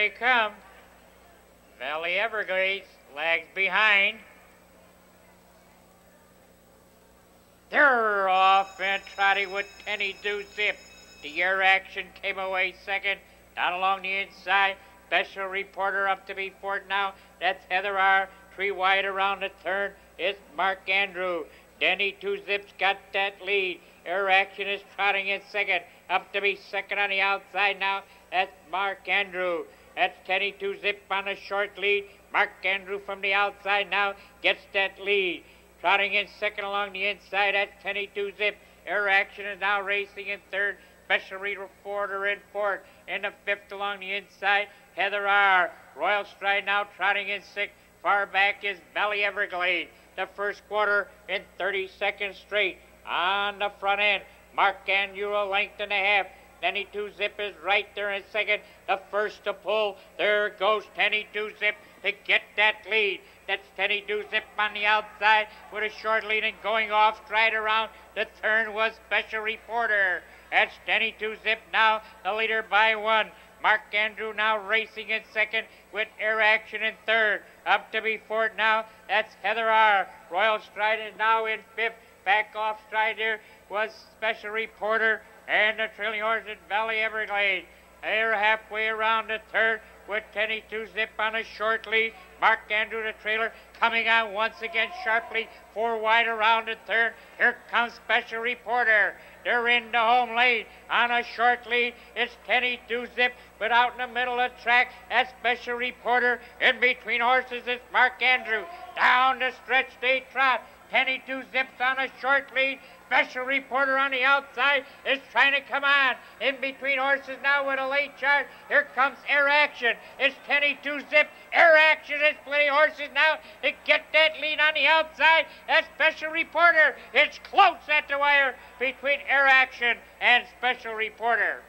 they come. Valley Everglades lags behind. They're off and trotting with Tenny Two Zip. The air action came away second. Down along the inside. Special reporter up to be fourth now. That's Heather R. Three wide around the turn. It's Mark Andrew. Tenny Two Zip's got that lead. Air Action is trotting in second. Up to be second on the outside now. That's Mark Andrew. That's Tenny Two Zip on a short lead. Mark Andrew from the outside now gets that lead. Trotting in second along the inside. That's Tenny Two Zip. Air Action is now racing in third. Special reporter in fourth. In the fifth along the inside. Heather R. Royal Stride now trotting in sixth. Far back is Valley Everglade the first quarter in 30 seconds straight. On the front end, Mark Andrew a length and a half. Tenny Two Zip is right there in second. The first to pull. There goes Tenny Two Zip to get that lead. That's Tenny Two Zip on the outside with a short lead and going off stride around. The turn was Special Reporter. That's Tenny Two Zip now, the leader by one. Mark Andrew now racing in second with air action in third. Up to be fourth now. That's Heather R. Royal Stride is now in fifth. Back off stride here was Special Reporter and the trailing horse at Valley Everglades. They're halfway around the third with Tenny Two Zip on a short lead. Mark Andrew, the trailer, coming on once again sharply. Four wide around the third. Here comes Special Reporter. They're in the home lane on a short lead. It's Tenny Two Zip, but out in the middle of the track, that special reporter. In between horses is Mark Andrew. Down the stretch they trot. Tenny Two Zips on a short lead. Special reporter on the outside is trying to come on. In between horses now with a late charge. Here comes Air Action. It's Tenny Two Zip. Air Action is plenty horses now to get that lead on the outside. That special reporter. It's close at the wire between Air Action and Special Reporter.